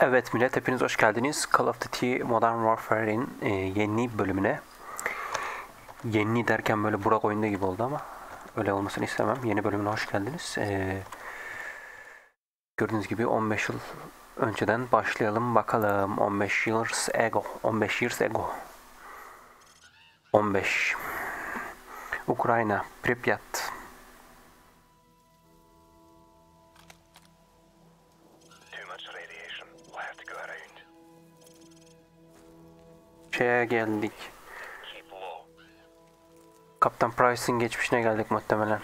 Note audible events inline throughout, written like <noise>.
Evet millet hepiniz hoş geldiniz. Call of Duty Modern Warfare'in e, yeni bölümüne. Yeni derken böyle Burak oyunda gibi oldu ama öyle olmasını istemem. Yeni bölümüne hoş geldiniz. E, gördüğünüz gibi 15 yıl önceden başlayalım bakalım. 15 years ago. 15 years ago. 15. Ukrayna, Pripyat. şeye geldik. Kaptan Price'ın geçmişine geldik muhtemelen.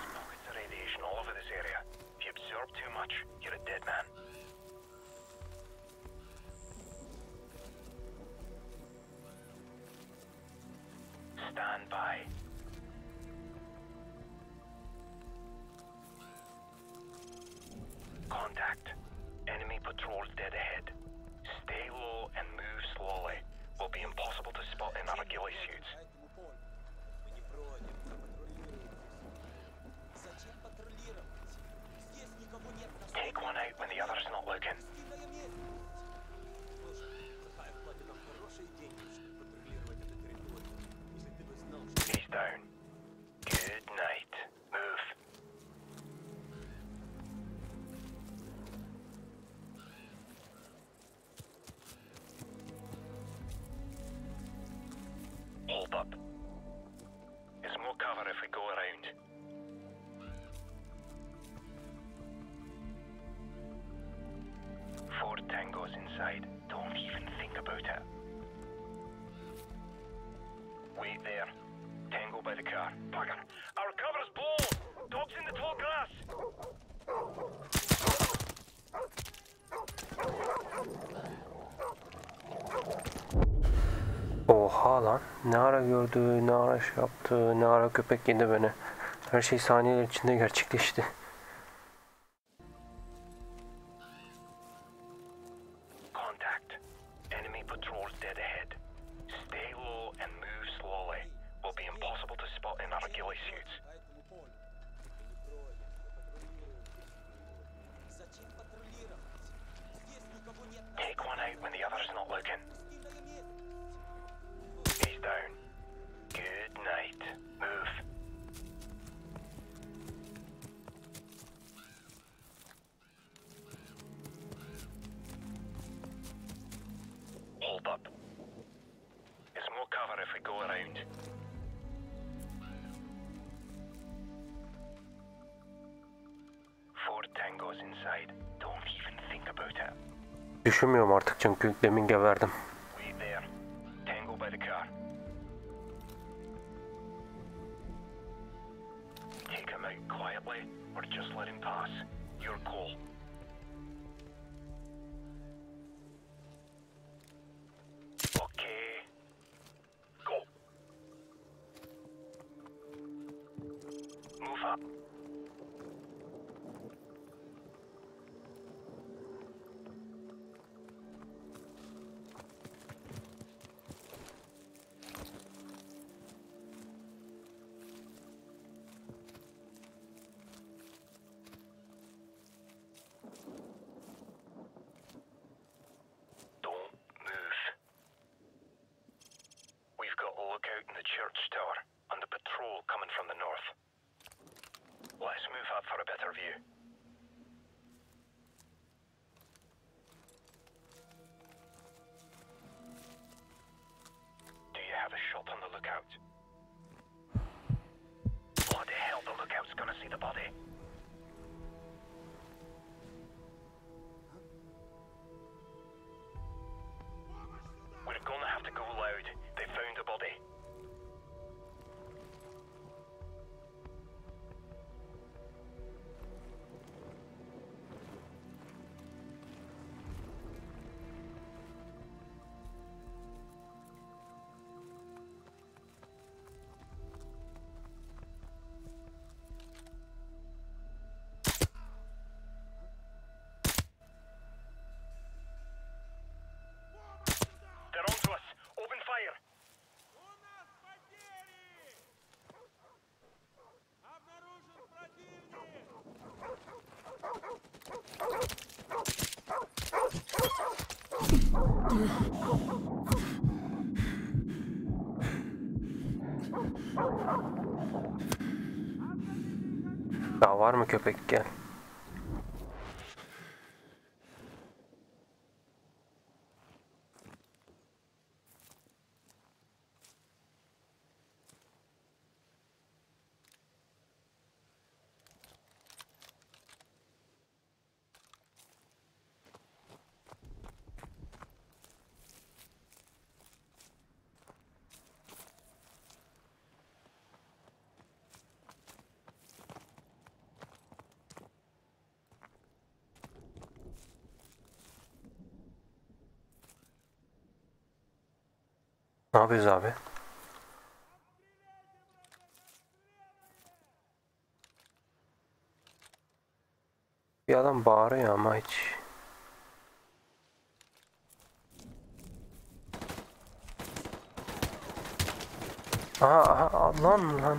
ağlar. Ne ara gördü, ne ara şey yaptı, ne ara köpek yedi beni. Her şey saniyeler içinde gerçekleşti. the go-around. Four tangos inside. Don't even think about it. Düşünmüyorum artık çünkü demin geverdim. Ya var mı köpek gel. Ne yapıyoruz abi? Bir adam bağırıyor ama hiç. Aha aha lan lan.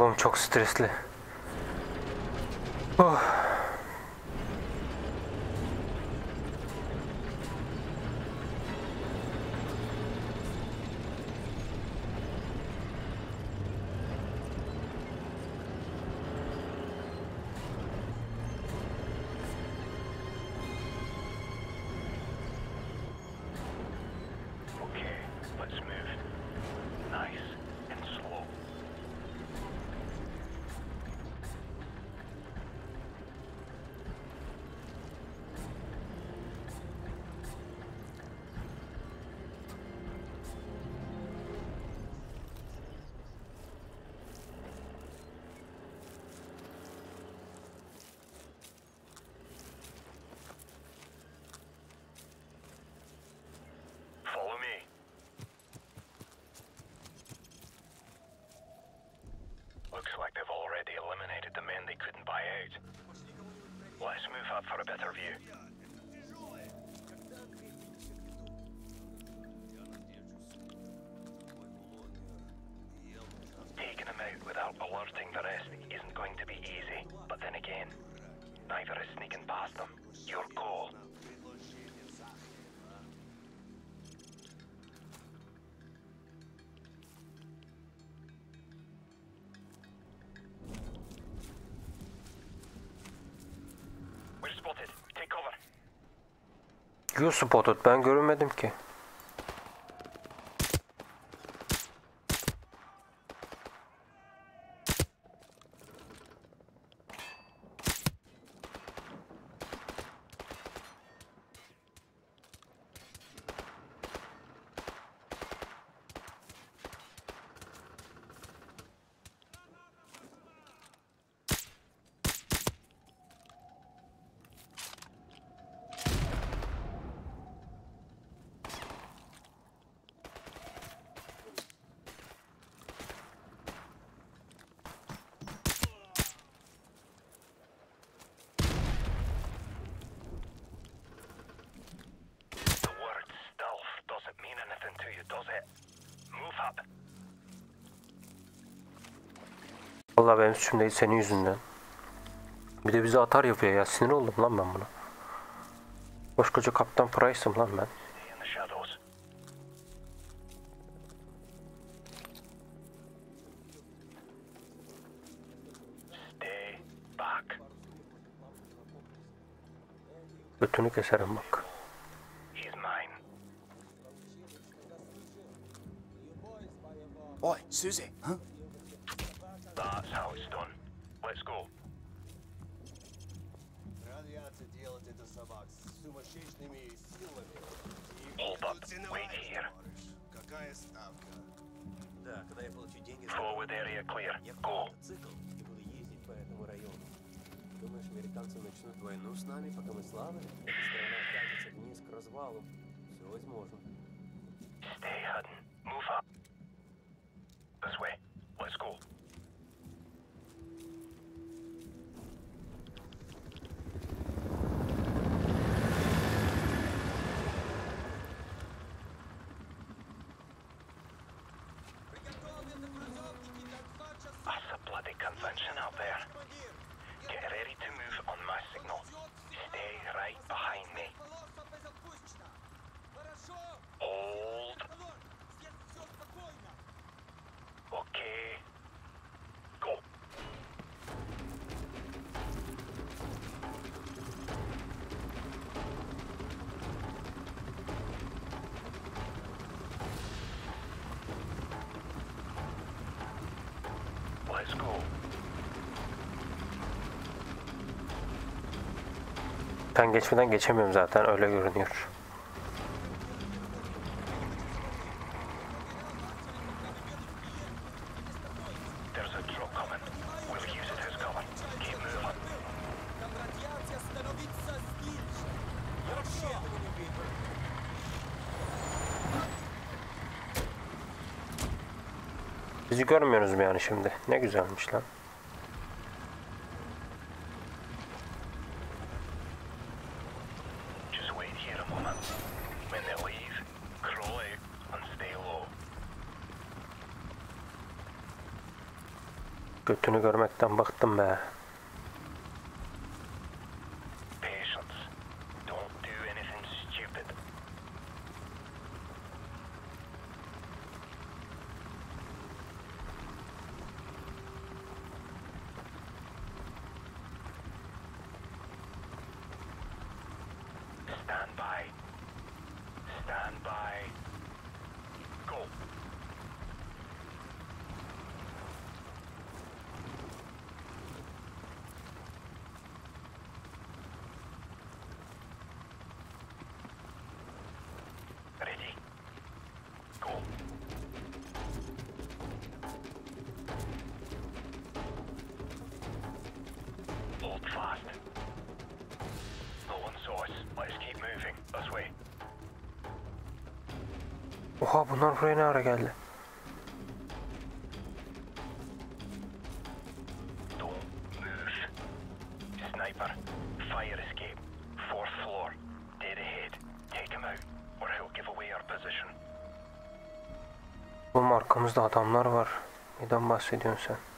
Oğlum çok stresli. Oh. for a better view. You spotted. Ben görünmedim ki. The word stealth doesn't mean anything to you, does it? Move up. Vallahi benim suçum değil senin yüzünden. Bir de bize atar yapıyor ya. Sinir oldum lan ben buna. Koskoca Kaptan Price'ım lan ben. Götünü keserim bak. He's mine. Oi, Forward area clear. Go. и буду ездить по этому району. Думаешь, американцы начнут войну с нами, пока мы слабы? Эта страна катится вниз к развалу. Все возможно. Gate'den geçmeden geçemiyorum zaten öyle görünüyor. Bizi görmüyoruz mu yani şimdi? Ne güzelmiş lan. Oha bunlar buraya ne ara geldi? Oğlum arkamızda adamlar var. Neden bahsediyorsun sen?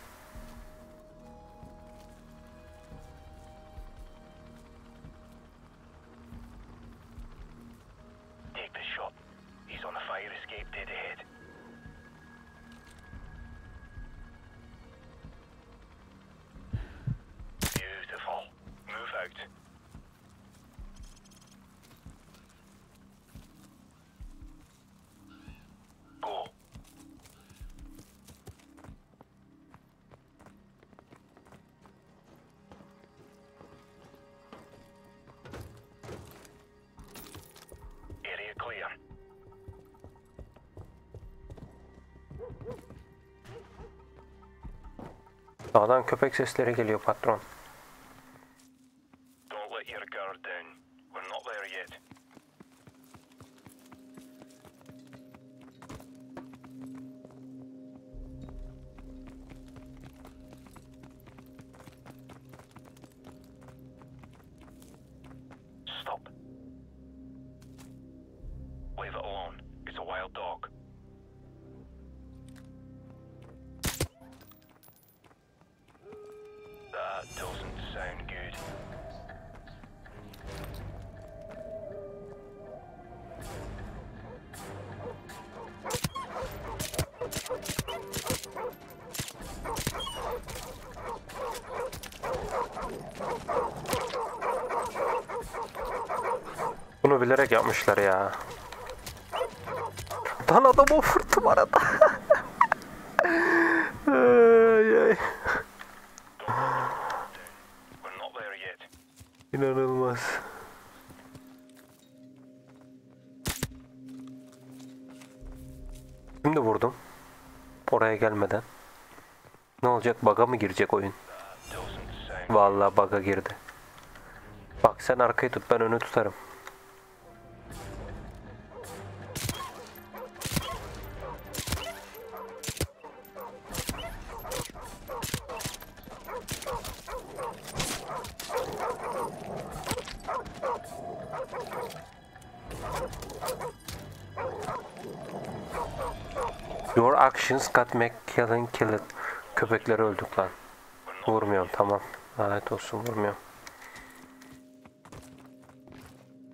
Sağdan köpek sesleri geliyor patron. Bunu bilerek yapmışlar ya. Lan adamı vurdum arada. <laughs> ay, ay. İnanılmaz. Şimdi vurdum. Oraya gelmeden. Ne olacak? Baga mı girecek oyun? Vallahi baga girdi. Bak sen arkayı tut ben önü tutarım. Got McKellen killed. Köpekleri öldük lan. Vurmuyorum tamam. Lanet olsun vurmuyorum.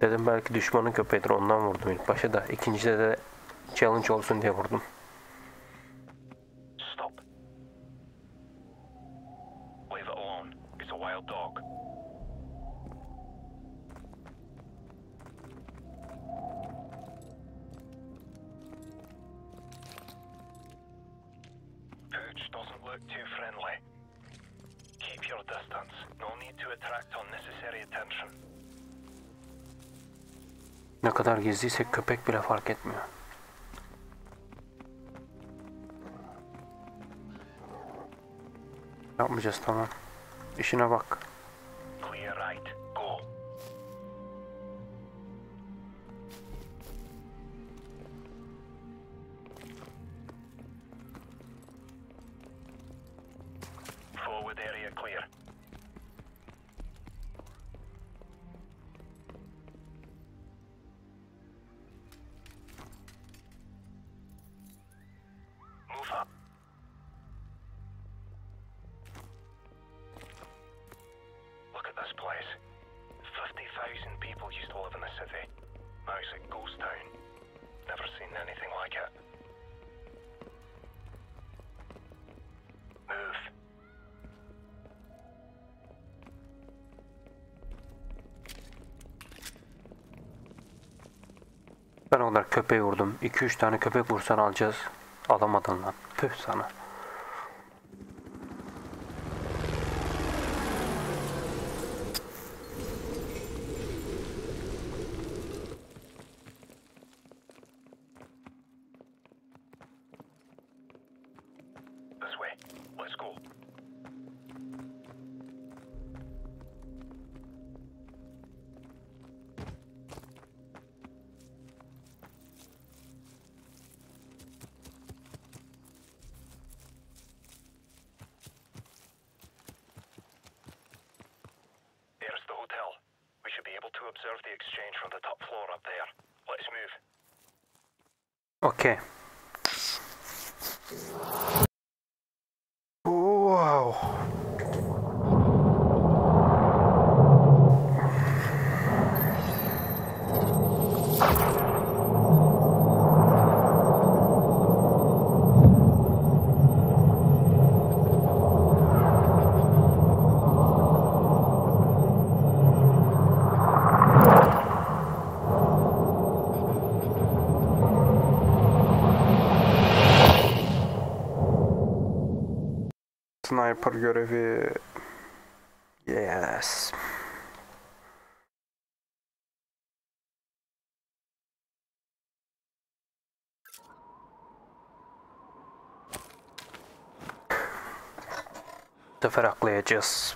Dedim belki düşmanın köpeğidir ondan vurdum ilk başta da. İkincide de challenge olsun diye vurdum. Doesn't look too friendly. Keep your distance. No need to attract unnecessary attention. Ne kadar gizliysek köpek bile fark etmiyor. Yapmayacağız tamam. İşine bak. Clear right. Köpeği vurdum. 2-3 tane köpek vursan alacağız. Alamadın lan. Püh sana. Observe the exchange from the top floor up there. Let's move. Okey. Vapor görevi. Yes. Bu sefer aklayacağız.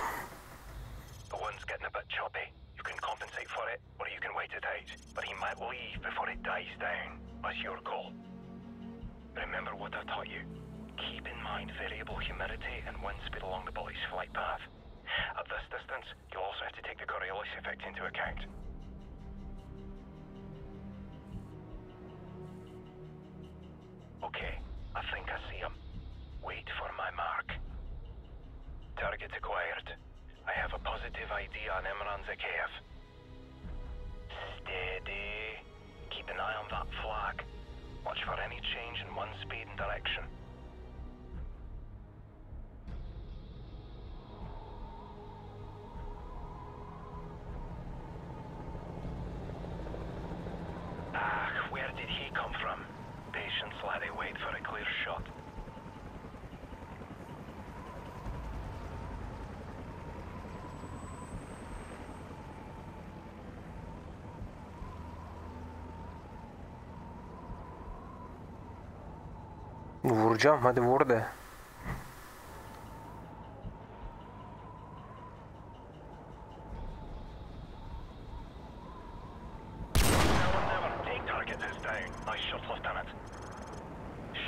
jump hadi vur de.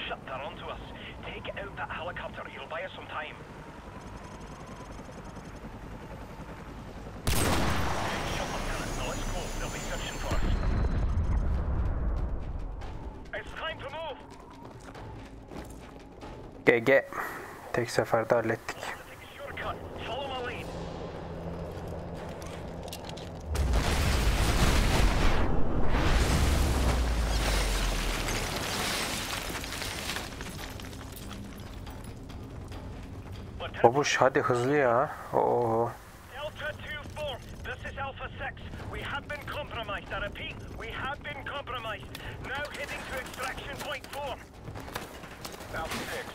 Shut that onto us. Take out that helicopter. It'll buy us some time. GG. Tek seferde hallettik. Babuş hadi hızlı ya. Oo. Now hitting to extraction point four. Alpha 6,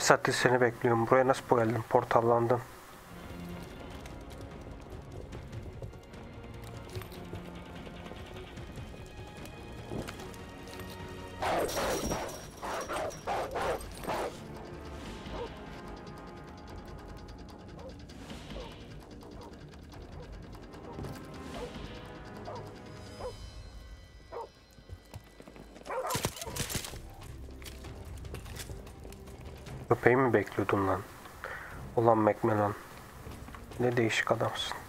Kaç saattir seni bekliyorum. Buraya nasıl geldim? Portallandım. bekliyordun lan? Ulan Mekmelan. Ne değişik adamsın.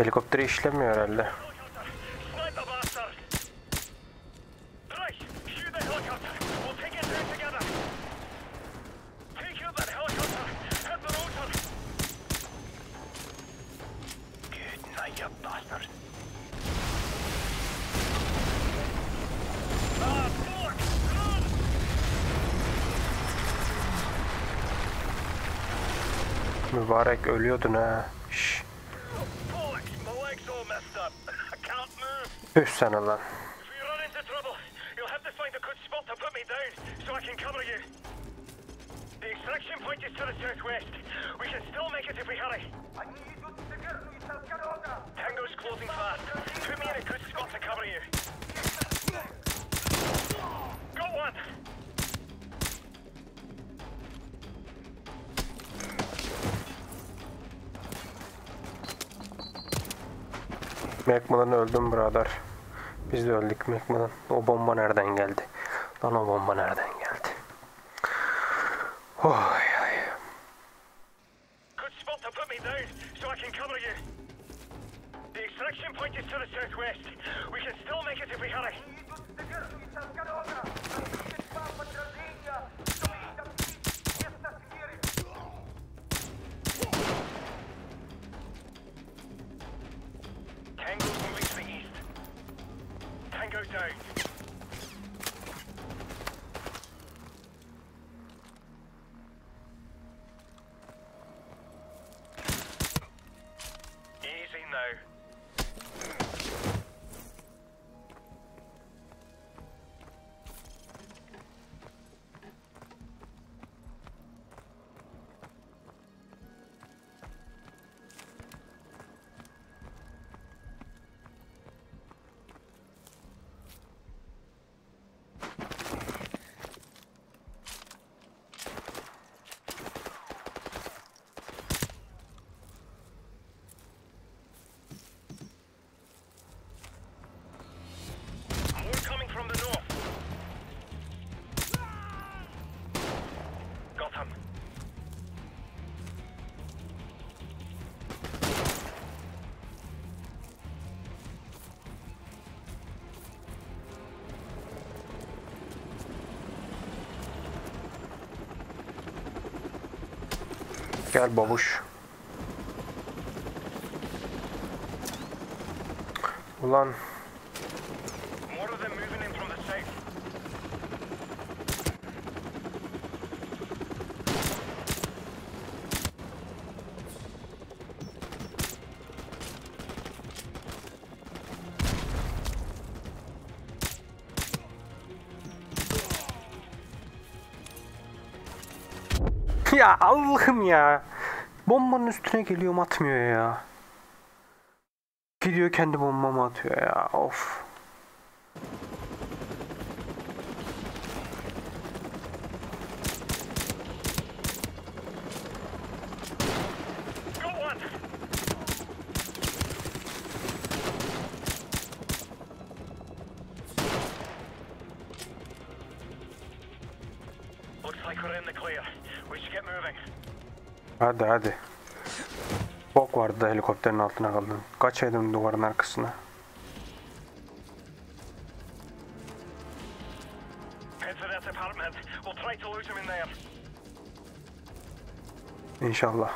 Helikopteri işlemiyor herhalde. Mübarek ölüyordun ha. Üst sen Allah'ım. Macmillan öldüm birader. Biz de öldük Macmillan. O bomba nereden geldi? Lan o bomba nereden Gel babuş. Ulan Ya Allah'ım ya. Bombanın üstüne geliyorum atmıyor ya. Gidiyor kendi bombamı atıyor ya. Of. Looks like we're in the clear. Hadi hadi. Bok vardı da helikopterin altına kaldın. Kaçaydım duvarın arkasına. İnşallah.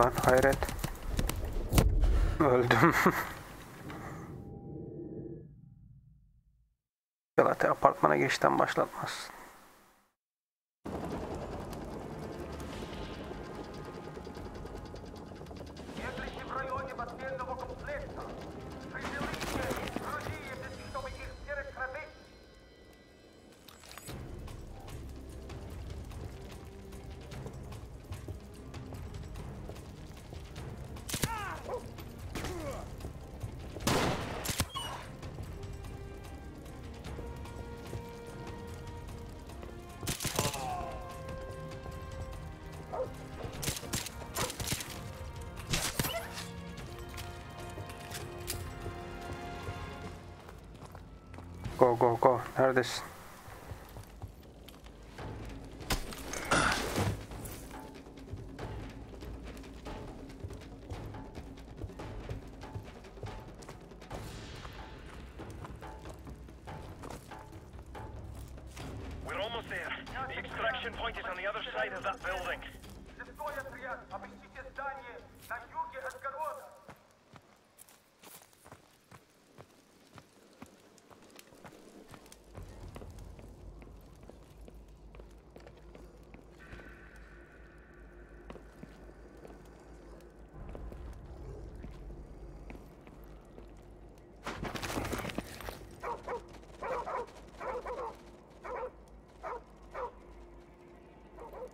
lan hayret. Öldüm. Galata apartmana geçten başlatmaz. 5555なるです。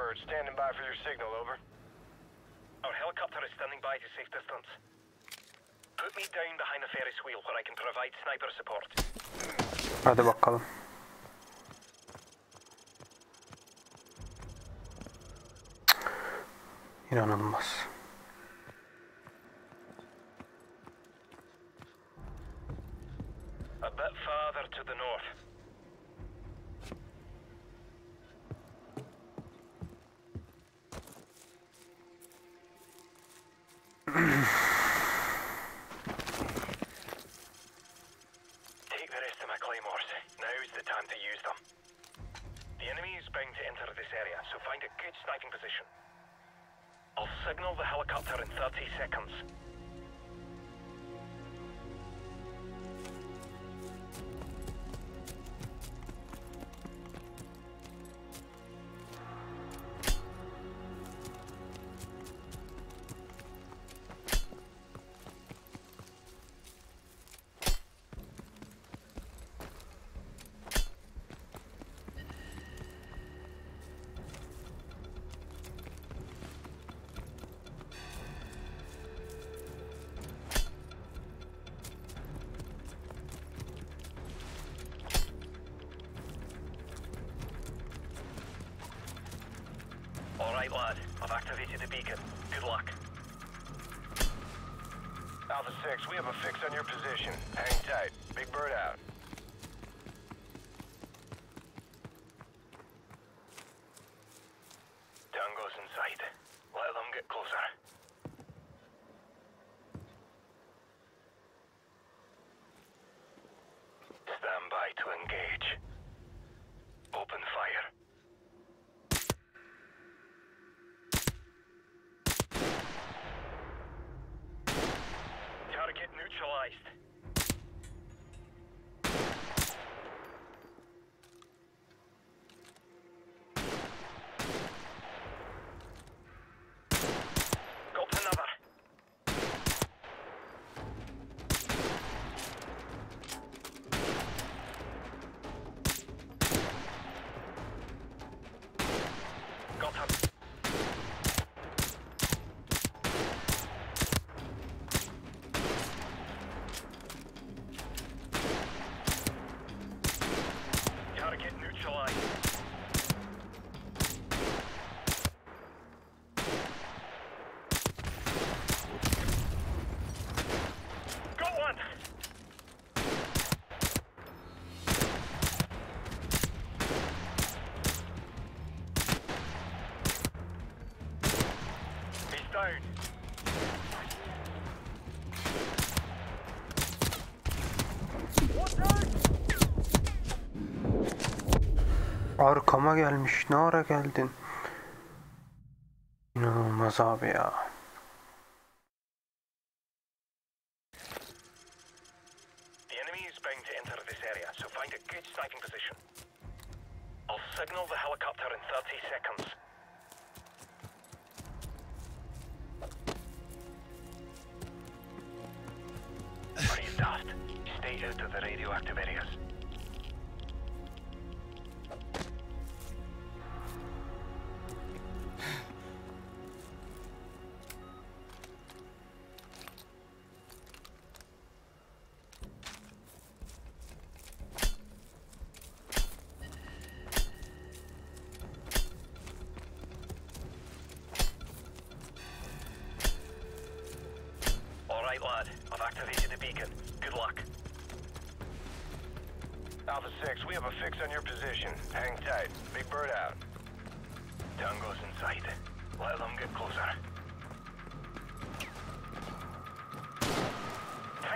Bird, standing by for your signal, over. Our helicopter is standing by to safe distance. Put me down behind the Ferris wheel where I can provide sniper support. Hadi bakalım. İnanılmaz. Right, lad. I've activated the beacon. Good luck. Alpha 6, we have a fix on your position. Hang tight. Big Bird out. fired. Arkama gelmiş. Ne ara geldin? İnanılmaz abi ya.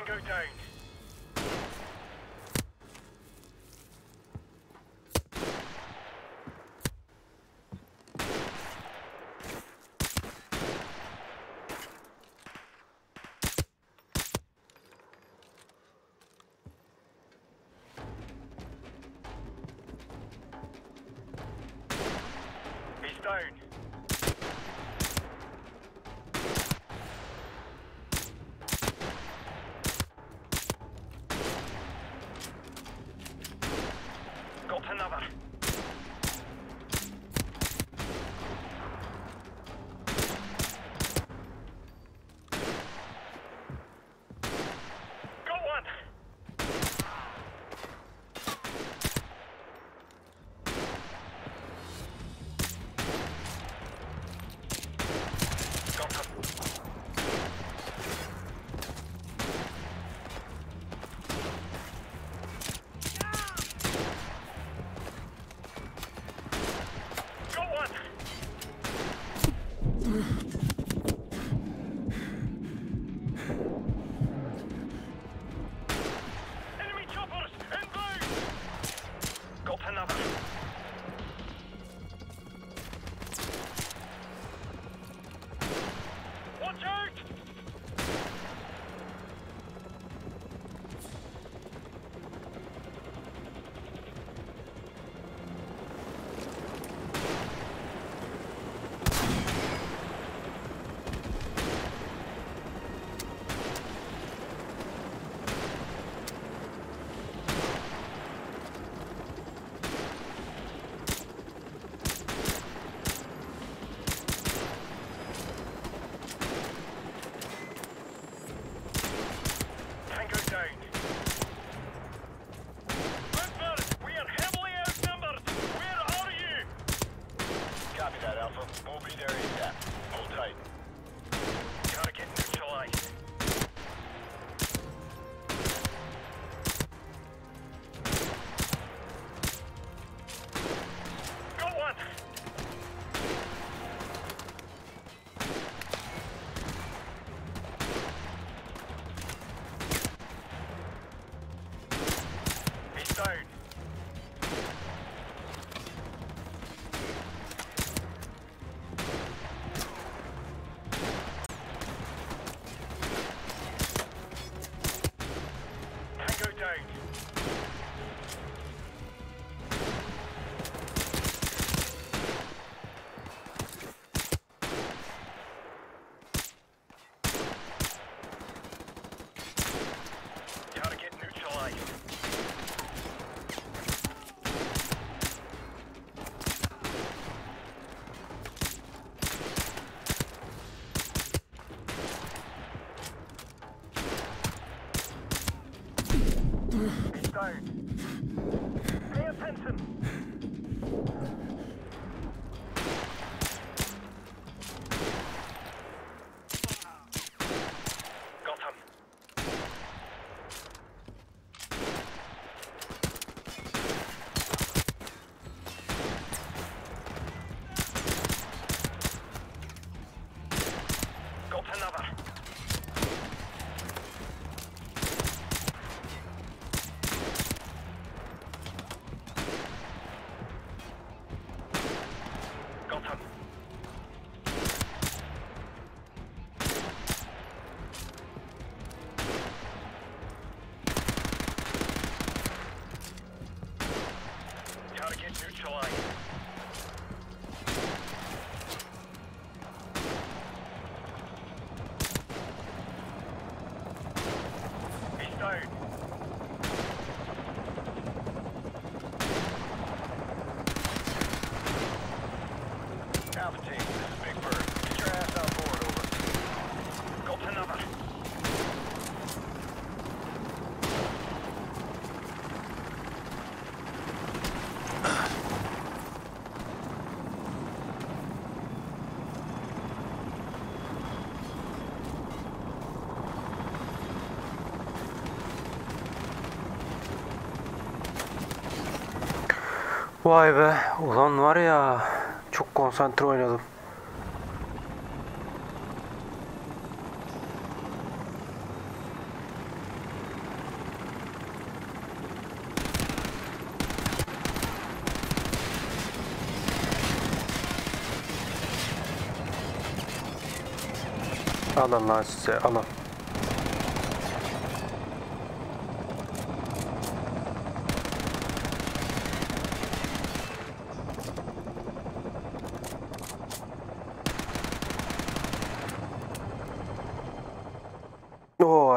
Tango down. He's down. Vay be. Ulan var ya. Çok konsantre oynadım. Alın lan size alın.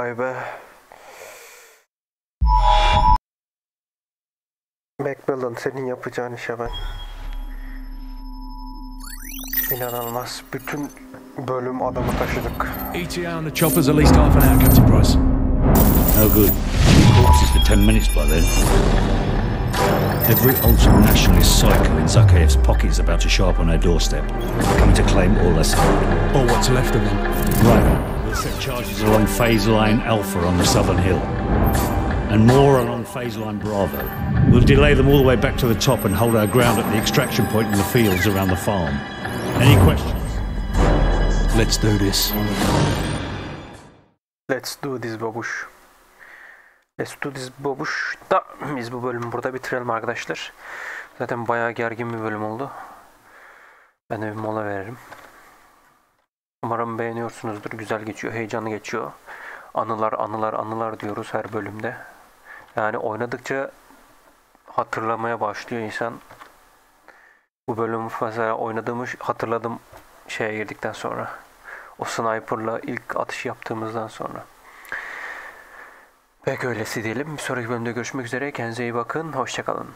Vay be. Macmillan senin yapacağın işe ben. İnanılmaz. Bütün bölüm adamı taşıdık. ETA on the chopper's at least half an hour, Captain Price. No good. Corpses for ten minutes by then. Every ultra nationalist psycho in Zakhaev's pocket is about to show up on our doorstep, coming to claim all that's held. Or what's left of them. Right. We'll set charges along phase line Alpha on the southern hill, and more along phase line Bravo. We'll delay them all the way back to the top and hold our ground at the extraction point in the fields around the farm. Any questions? Let's do this. Let's do this babuş. Let's do this babuş. Da biz bu bölümü burada bitirelim arkadaşlar. Zaten bayağı gergin bir bölüm oldu. Ben de bir mola veririm. Umarım beğeniyorsunuzdur. Güzel geçiyor, heyecanlı geçiyor. Anılar, anılar, anılar diyoruz her bölümde. Yani oynadıkça hatırlamaya başlıyor insan. Bu bölümü mesela oynadığımı hatırladım şeye girdikten sonra. O sniper'la ilk atış yaptığımızdan sonra. Pek öylesi diyelim. Bir sonraki bölümde görüşmek üzere. Kendinize iyi bakın. Hoşçakalın.